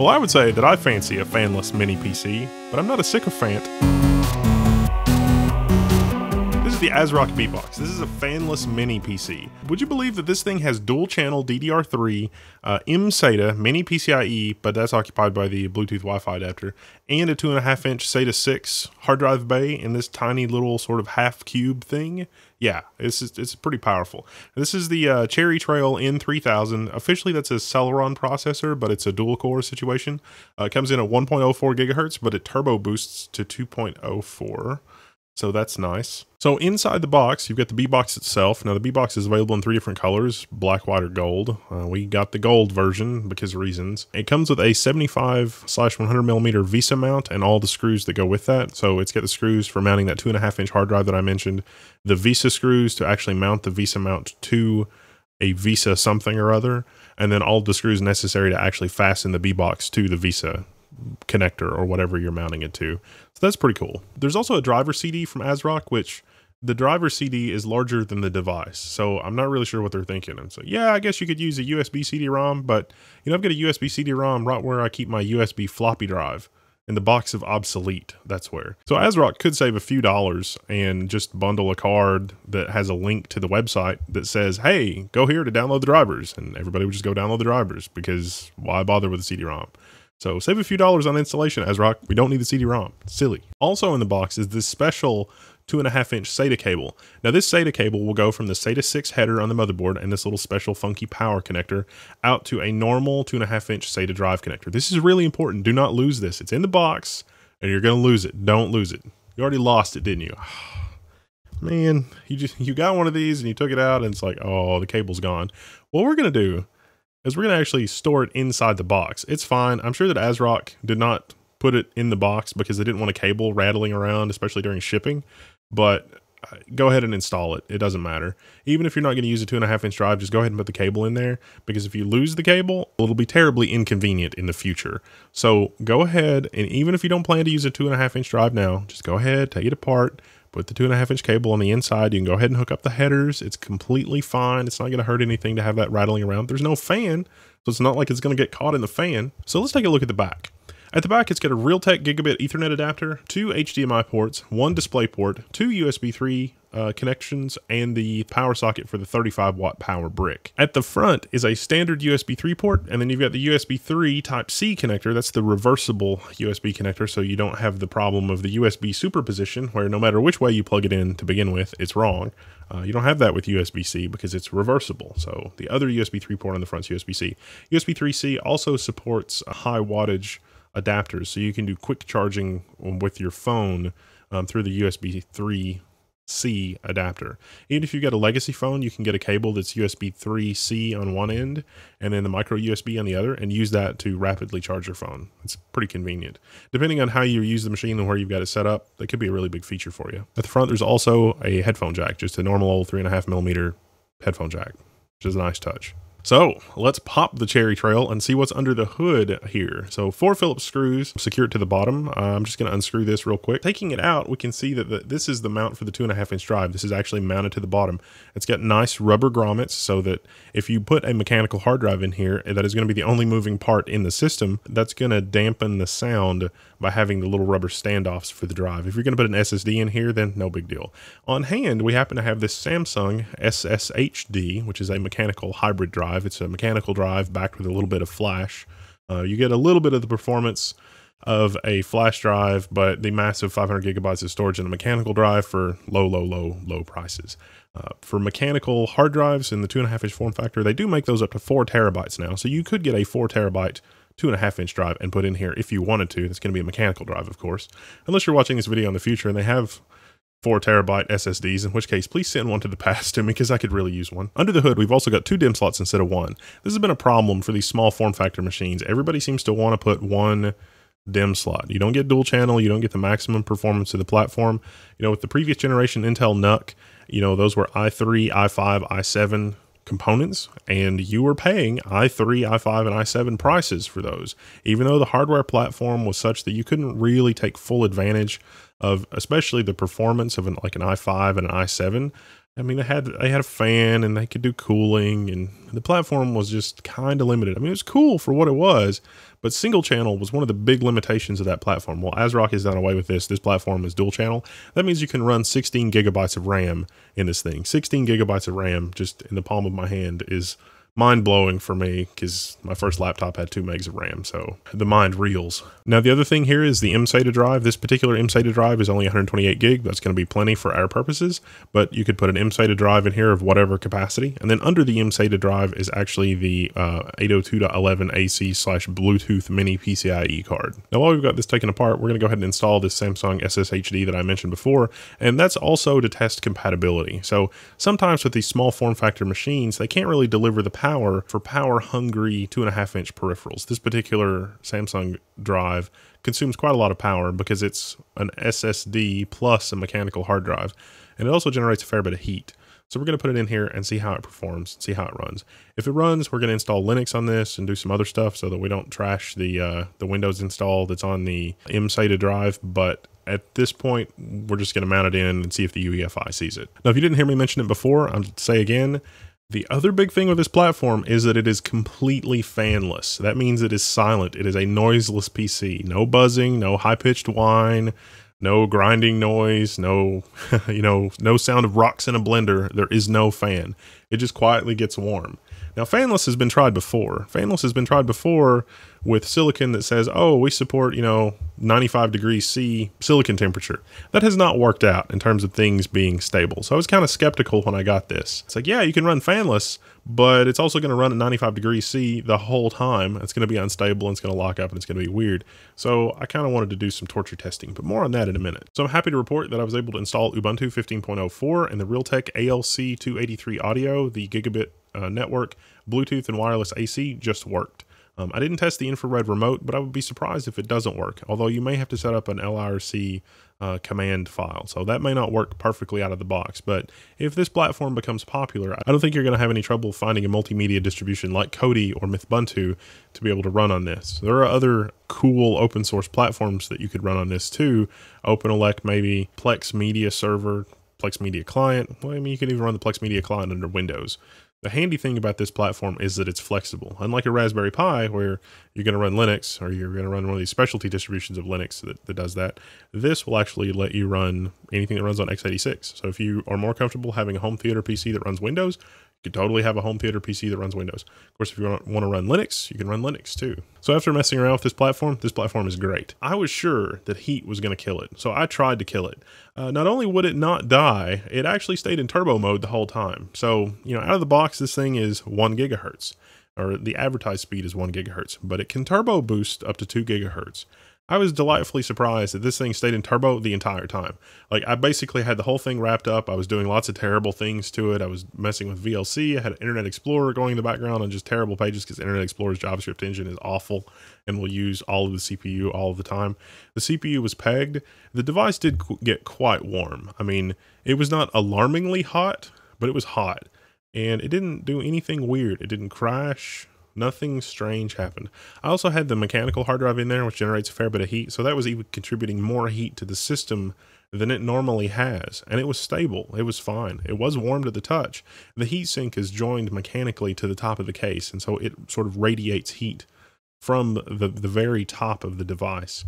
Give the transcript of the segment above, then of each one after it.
Well, I would say that I fancy a fanless mini PC, but I'm not a sycophant. The ASRock Beebox. This is a fanless mini PC. Would you believe that this thing has dual channel DDR3, uh, M SATA, mini PCIe, but that's occupied by the Bluetooth Wi Fi adapter, and a 2.5 inch SATA 6 hard drive bay in this tiny little sort of half cube thing? Yeah, it's it's pretty powerful. This is the uh, Cherry Trail N3000. Officially, that's a Celeron processor, but it's a dual core situation. Uh, it comes in at 1.04 gigahertz, but it turbo boosts to 2.04. So that's nice. So inside the box, you've got the Beebox itself. Now the Beebox is available in three different colors, black, white, or gold. Uh, we got the gold version because of reasons. It comes with a 75 slash 100 millimeter VESA mount and all the screws that go with that. So it's got the screws for mounting that two and a half inch hard drive that I mentioned, the VESA screws to actually mount the VESA mount to a VESA something or other, and then all the screws necessary to actually fasten the Beebox to the VESA connector or whatever you're mounting it to. So that's pretty cool. There's also a driver CD from ASRock, which the driver CD is larger than the device. So I'm not really sure what they're thinking. And so, yeah, I guess you could use a USB CD-ROM, but you know, I've got a USB CD-ROM right where I keep my USB floppy drive in the box of obsolete. That's where. So ASRock could save a few dollars and just bundle a card that has a link to the website that says, hey, go here to download the drivers. And everybody would just go download the drivers because why bother with a CD-ROM? So save a few dollars on installation, ASRock. We don't need the CD-ROM. Silly. Also in the box is this special two and a half inch SATA cable. Now this SATA cable will go from the SATA 6 header on the motherboard and this little special funky power connector out to a normal two and a half inch SATA drive connector. This is really important. Do not lose this. It's in the box and you're going to lose it. Don't lose it. You already lost it, didn't you? Man, you just you got one of these and you took it out and it's like, oh, the cable's gone. What we're going to do is we're going to actually store it inside the box. It's fine. I'm sure that ASRock did not put it in the box because they didn't want a cable rattling around, especially during shipping. But uh, go ahead and install it. It doesn't matter. Even if you're not going to use a two and a half inch drive, just go ahead and put the cable in there because if you lose the cable, it'll be terribly inconvenient in the future. So go ahead and even if you don't plan to use a two and a half inch drive now, just go ahead, take it apart, Put the two and a half inch cable on the inside. You can go ahead and hook up the headers. It's completely fine. It's not going to hurt anything to have that rattling around. There's no fan, so it's not like it's going to get caught in the fan. So let's take a look at the back. At the back, it's got a Realtek Gigabit Ethernet adapter, two HDMI ports, one display port, two USB 3 uh, connections, and the power socket for the 35 watt power brick. At the front is a standard USB 3 port, and then you've got the USB 3 Type C connector. That's the reversible USB connector, so you don't have the problem of the USB superposition, where no matter which way you plug it in to begin with, it's wrong. Uh, you don't have that with USB C because it's reversible. So the other USB 3 port on the front is USB C. USB 3C also supports a high wattage adapters, so you can do quick charging with your phone um, through the USB 3 C adapter. Even if you've got a legacy phone, you can get a cable that's USB 3C on one end and then the micro USB on the other and use that to rapidly charge your phone. It's pretty convenient. Depending on how you use the machine and where you've got it set up, that could be a really big feature for you. At the front, there's also a headphone jack, just a normal old three and a half millimeter headphone jack, which is a nice touch. So let's pop the cherry trail and see what's under the hood here. So four Phillips screws secured to the bottom. Uh, I'm just going to unscrew this real quick. Taking it out, we can see that the, this is the mount for the two and a half inch drive. This is actually mounted to the bottom. It's got nice rubber grommets so that if you put a mechanical hard drive in here, that is going to be the only moving part in the system. That's going to dampen the sound by having the little rubber standoffs for the drive. If you're going to put an SSD in here, then no big deal. On hand, we happen to have this Samsung SSHD, which is a mechanical hybrid drive. It's a mechanical drive backed with a little bit of flash. Uh, you get a little bit of the performance of a flash drive, but the massive 500 gigabytes of storage in a mechanical drive for low, low, low, low prices. Uh, for mechanical hard drives in the two and a half inch form factor, they do make those up to four terabytes now. So you could get a four terabyte two and a half inch drive and put in here if you wanted to. That's going to be a mechanical drive, of course, unless you're watching this video in the future and they have four terabyte SSDs, in which case please send one to the past to me because I could really use one. Under the hood, we've also got two DIMM slots instead of one. This has been a problem for these small form factor machines. Everybody seems to want to put one DIMM slot. You don't get dual channel, you don't get the maximum performance of the platform. You know, with the previous generation Intel NUC, you know, those were i3, i5, i7 components and you were paying i3, i5, and i7 prices for those, even though the hardware platform was such that you couldn't really take full advantage of especially the performance of an, like an i5 and an i7. I mean, they had they had a fan and they could do cooling, and the platform was just kind of limited. I mean, it was cool for what it was, but single channel was one of the big limitations of that platform. Well, ASRock has done away with this. This platform is dual channel. That means you can run 16 gigabytes of RAM in this thing. 16 gigabytes of RAM just in the palm of my hand is mind blowing for me because my first laptop had two megs of RAM, so the mind reels. Now, the other thing here is the mSATA drive. This particular mSATA drive is only 128 gig. That's going to be plenty for our purposes, but you could put an mSATA drive in here of whatever capacity. And then under the mSATA drive is actually the uh, 802.11 AC slash Bluetooth mini PCIe card. Now, while we've got this taken apart, we're going to go ahead and install this Samsung SSHD that I mentioned before, and that's also to test compatibility. So sometimes with these small form factor machines, they can't really deliver the power for power hungry two and a half inch peripherals. This particular Samsung drive consumes quite a lot of power because it's an SSD plus a mechanical hard drive, and it also generates a fair bit of heat. So we're going to put it in here and see how it performs, see how it runs. If it runs, we're going to install Linux on this and do some other stuff so that we don't trash the uh, the Windows install that's on the mSATA drive. But at this point, we're just going to mount it in and see if the UEFI sees it. Now, if you didn't hear me mention it before, I'll say again, the other big thing with this platform is that it is completely fanless. That means it is silent. It is a noiseless PC. No buzzing, no high-pitched whine, no grinding noise, no you know, no sound of rocks in a blender. There is no fan. It just quietly gets warm. Now, fanless has been tried before. Fanless has been tried before with silicon that says, oh, we support, you know, 95 degrees C silicon temperature. That has not worked out in terms of things being stable. So I was kind of skeptical when I got this. It's like, yeah, you can run fanless, but it's also going to run at 95 degrees C the whole time. It's going to be unstable and it's going to lock up and it's going to be weird. So I kind of wanted to do some torture testing, but more on that in a minute. So I'm happy to report that I was able to install Ubuntu 15.04 and the Realtek ALC 283 audio, the gigabit uh, network, Bluetooth and wireless AC just worked. Um, I didn't test the infrared remote, but I would be surprised if it doesn't work, although you may have to set up an LIRC uh, command file. So that may not work perfectly out of the box, but if this platform becomes popular, I don't think you're going to have any trouble finding a multimedia distribution like Kodi or Mythbuntu to be able to run on this. There are other cool open source platforms that you could run on this too. OpenELEC maybe, Plex Media Server, Plex Media Client. Well, I mean, you can even run the Plex Media Client under Windows. The handy thing about this platform is that it's flexible. Unlike a Raspberry Pi, where you're going to run Linux or you're going to run one of these specialty distributions of Linux that, that does that, this will actually let you run anything that runs on x86. So if you are more comfortable having a home theater PC that runs Windows, you could totally have a home theater PC that runs Windows. Of course, if you want to run Linux, you can run Linux too. So after messing around with this platform, this platform is great. I was sure that heat was going to kill it, so I tried to kill it. Uh, not only would it not die, it actually stayed in turbo mode the whole time. So, you know, out of the box, this thing is one gigahertz, or the advertised speed is one gigahertz, but it can turbo boost up to two gigahertz. I was delightfully surprised that this thing stayed in turbo the entire time. Like I basically had the whole thing wrapped up. I was doing lots of terrible things to it. I was messing with VLC. I had Internet Explorer going in the background on just terrible pages because Internet Explorer's JavaScript engine is awful and will use all of the CPU all of the time. The CPU was pegged. The device did get quite warm. I mean, it was not alarmingly hot, but it was hot. And it didn't do anything weird. It didn't crash Nothing strange happened. I also had the mechanical hard drive in there, which generates a fair bit of heat, so that was even contributing more heat to the system than it normally has. And it was stable. It was fine. It was warm to the touch. The heatsink is joined mechanically to the top of the case, and so it sort of radiates heat from the, the very top of the device.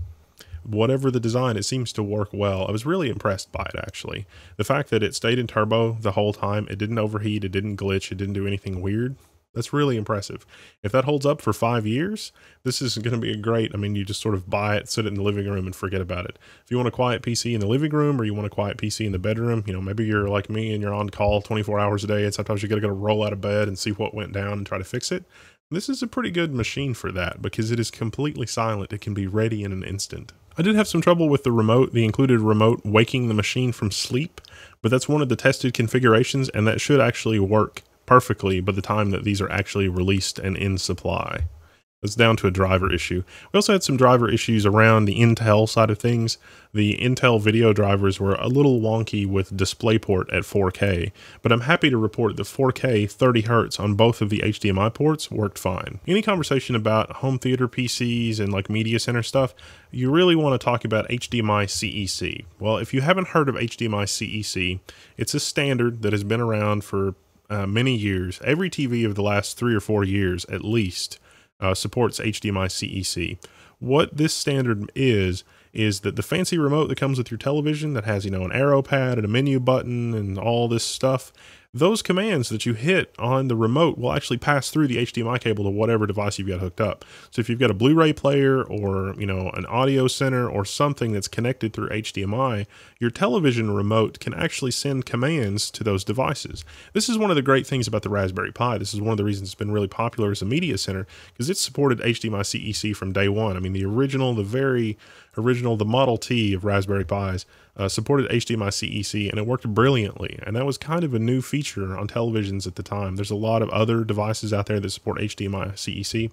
Whatever the design, it seems to work well. I was really impressed by it, actually. The fact that it stayed in turbo the whole time, it didn't overheat, it didn't glitch, it didn't do anything weird, that's really impressive. If that holds up for five years, this is going to be a great. I mean, you just sort of buy it, sit it in the living room, and forget about it. If you want a quiet PC in the living room or you want a quiet PC in the bedroom, you know, maybe you're like me and you're on call 24 hours a day, and sometimes you got to go roll out of bed and see what went down and try to fix it. This is a pretty good machine for that because it is completely silent. It can be ready in an instant. I did have some trouble with the remote, the included remote waking the machine from sleep, but that's one of the tested configurations and that should actually work perfectly by the time that these are actually released and in supply. It's down to a driver issue. We also had some driver issues around the Intel side of things. The Intel video drivers were a little wonky with DisplayPort at 4K, but I'm happy to report that 4K 30 Hz on both of the HDMI ports worked fine. Any conversation about home theater PCs and like media center stuff, you really want to talk about HDMI CEC. Well, if you haven't heard of HDMI CEC, it's a standard that has been around for uh, many years. Every TV of the last three or four years, at least, uh, supports HDMI CEC. What this standard is, is that the fancy remote that comes with your television that has, you know, an arrow pad and a menu button and all this stuff, those commands that you hit on the remote will actually pass through the HDMI cable to whatever device you've got hooked up. So if you've got a Blu-ray player or, you know, an audio center or something that's connected through HDMI, your television remote can actually send commands to those devices. This is one of the great things about the Raspberry Pi. This is one of the reasons it's been really popular as a media center because it's supported HDMI CEC from day one. I mean, the original, the very original, the Model T of Raspberry Pis uh, supported HDMI CEC and it worked brilliantly. And that was kind of a new feature on televisions at the time. There's a lot of other devices out there that support HDMI CEC.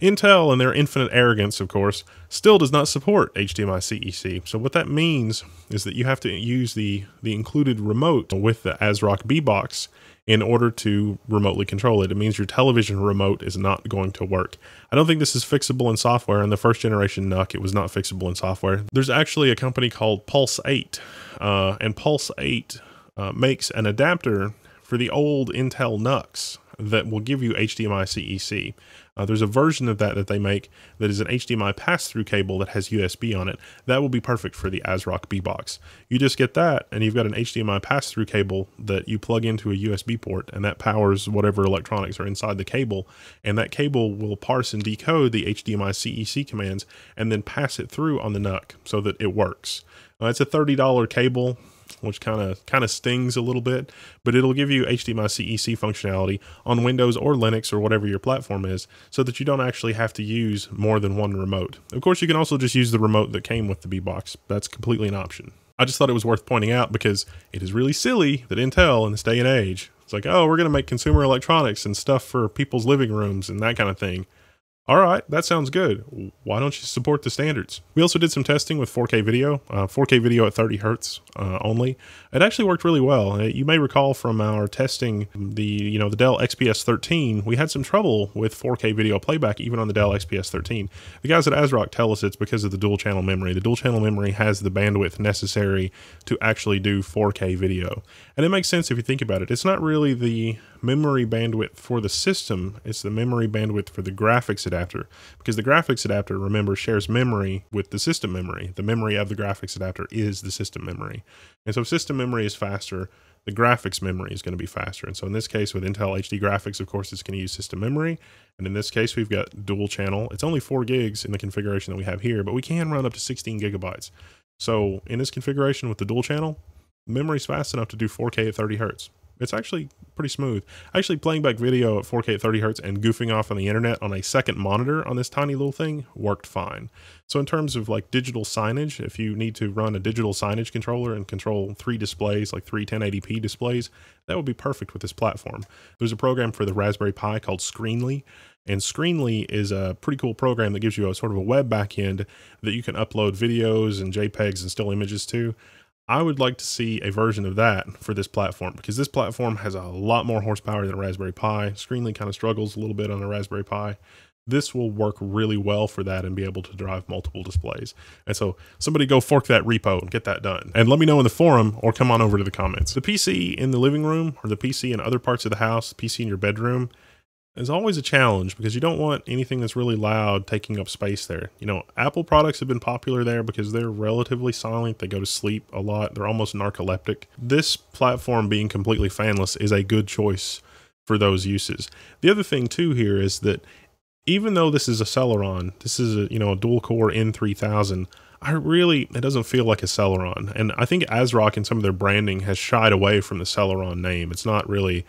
Intel, and their infinite arrogance, of course, still does not support HDMI CEC. So what that means is that you have to use the, the included remote with the ASRock Beebox in order to remotely control it. It means your television remote is not going to work. I don't think this is fixable in software. In the first generation NUC, it was not fixable in software. There's actually a company called Pulse 8, uh, and Pulse 8 uh, makes an adapter for the old Intel NUCs that will give you HDMI CEC. Uh, there's a version of that that they make that is an HDMI pass-through cable that has USB on it. That will be perfect for the ASRock Beebox. You just get that, and you've got an HDMI pass-through cable that you plug into a USB port, and that powers whatever electronics are inside the cable, and that cable will parse and decode the HDMI CEC commands and then pass it through on the NUC so that it works. Uh, it's a $30 cable which kind of kind of stings a little bit, but it'll give you HDMI CEC functionality on Windows or Linux or whatever your platform is, so that you don't actually have to use more than one remote. Of course, you can also just use the remote that came with the Beebox. That's completely an option. I just thought it was worth pointing out because it is really silly that Intel in this day and age, it's like, oh, we're going to make consumer electronics and stuff for people's living rooms and that kind of thing. All right, that sounds good. Why don't you support the standards? We also did some testing with 4K video, uh, 4K video at 30 hertz uh, only. It actually worked really well. Uh, you may recall from our testing the you know the Dell XPS 13, we had some trouble with 4K video playback even on the Dell XPS 13. The guys at ASRock tell us it's because of the dual channel memory. The dual channel memory has the bandwidth necessary to actually do 4K video, and it makes sense if you think about it. It's not really the memory bandwidth for the system; it's the memory bandwidth for the graphics adapter because the graphics adapter, remember, shares memory with the system memory. The memory of the graphics adapter is the system memory. And so if system memory is faster, the graphics memory is going to be faster. And so in this case with Intel HD graphics, of course, it's going to use system memory. And in this case, we've got dual channel. It's only four gigs in the configuration that we have here, but we can run up to 16 gigabytes. So in this configuration with the dual channel, memory's fast enough to do 4K at 30 hertz. It's actually pretty smooth. Actually, playing back video at 4K at 30 hertz and goofing off on the internet on a second monitor on this tiny little thing worked fine. So in terms of like digital signage, if you need to run a digital signage controller and control three displays, like three 1080p displays, that would be perfect with this platform. There's a program for the Raspberry Pi called Screenly, and Screenly is a pretty cool program that gives you a sort of a web backend that you can upload videos and JPEGs and still images to. I would like to see a version of that for this platform because this platform has a lot more horsepower than a Raspberry Pi. Screenly kind of struggles a little bit on a Raspberry Pi. This will work really well for that and be able to drive multiple displays. And so somebody go fork that repo and get that done. And let me know in the forum or come on over to the comments. The PC in the living room or the PC in other parts of the house, the PC in your bedroom, is always a challenge because you don't want anything that's really loud taking up space there. You know, Apple products have been popular there because they're relatively silent. They go to sleep a lot. They're almost narcoleptic. This platform being completely fanless is a good choice for those uses. The other thing too here is that even though this is a Celeron, this is a, you know, a dual core N3000, I really, it doesn't feel like a Celeron. And I think ASRock and some of their branding has shied away from the Celeron name. It's not really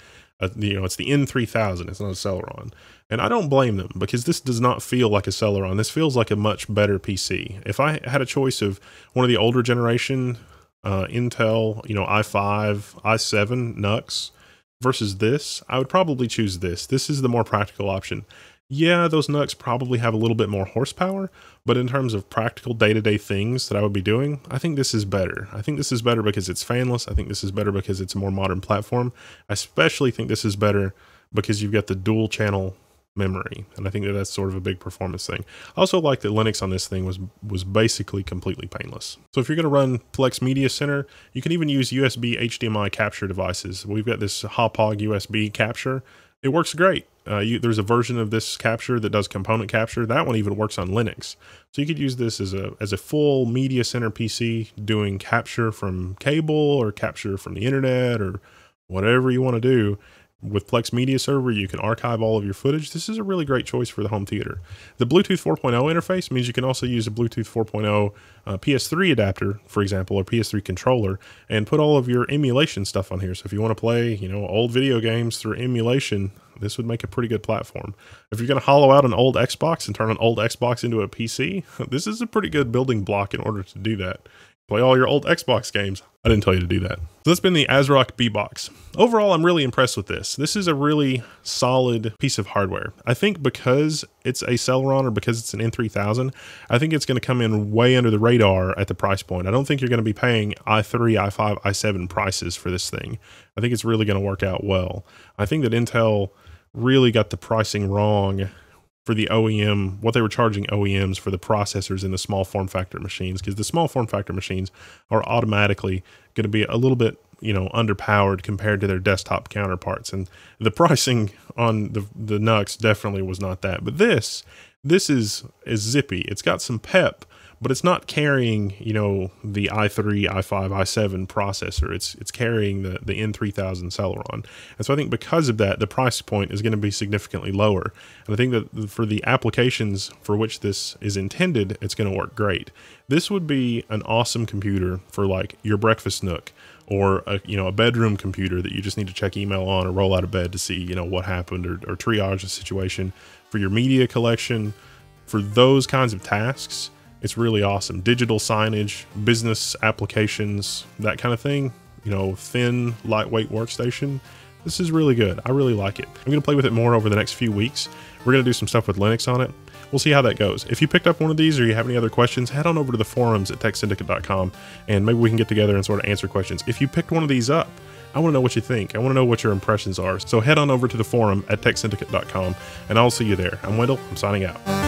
you know, it's the N3000. It's not a Celeron. And I don't blame them because this does not feel like a Celeron. This feels like a much better PC. If I had a choice of one of the older generation uh, Intel, you know, i5, i7 NUCs versus this, I would probably choose this. This is the more practical option. Yeah, those NUCs probably have a little bit more horsepower, but in terms of practical day-to-day things that I would be doing, I think this is better. I think this is better because it's fanless. I think this is better because it's a more modern platform. I especially think this is better because you've got the dual channel memory, and I think that that's sort of a big performance thing. I also like that Linux on this thing was was basically completely painless. So if you're going to run Plex Media Center, you can even use USB HDMI capture devices. We've got this Hauppauge USB capture. It works great. Uh, you, there's a version of this capture that does component capture. That one even works on Linux. So you could use this as a as a full media center PC doing capture from cable or capture from the internet or whatever you want to do with Plex Media Server, you can archive all of your footage. This is a really great choice for the home theater. The Bluetooth 4.0 interface means you can also use a Bluetooth 4.0 uh, PS3 adapter, for example, or PS3 controller, and put all of your emulation stuff on here. So if you want to play, you know, old video games through emulation, this would make a pretty good platform. If you're going to hollow out an old Xbox and turn an old Xbox into a PC, this is a pretty good building block in order to do that. Play all your old Xbox games. I didn't tell you to do that. So that's been the ASRock Beebox. Overall, I'm really impressed with this. This is a really solid piece of hardware. I think because it's a Celeron or because it's an N3000, I think it's going to come in way under the radar at the price point. I don't think you're going to be paying i3, i5, i7 prices for this thing. I think it's really going to work out well. I think that Intel really got the pricing wrong for the OEM, what they were charging OEMs for the processors in the small form factor machines, because the small form factor machines are automatically going to be a little bit, you know, underpowered compared to their desktop counterparts. And the pricing on the the NUCs definitely was not that. But this, this is is zippy. It's got some pep, but it's not carrying, you know, the i3, i5, i7 processor. It's it's carrying the the N3000 Celeron. And so I think because of that, the price point is going to be significantly lower. And I think that for the applications for which this is intended, it's going to work great. This would be an awesome computer for like your breakfast nook or a you know a bedroom computer that you just need to check email on or roll out of bed to see you know what happened or, or triage the situation for your media collection for those kinds of tasks it's really awesome. Digital signage, business applications, that kind of thing. You know, thin, lightweight workstation. This is really good. I really like it. I'm going to play with it more over the next few weeks. We're going to do some stuff with Linux on it. We'll see how that goes. If you picked up one of these or you have any other questions, head on over to the forums at teksyndicate.com and maybe we can get together and sort of answer questions. If you picked one of these up, I want to know what you think. I want to know what your impressions are. So head on over to the forum at teksyndicate.com and I'll see you there. I'm Wendell. I'm signing out.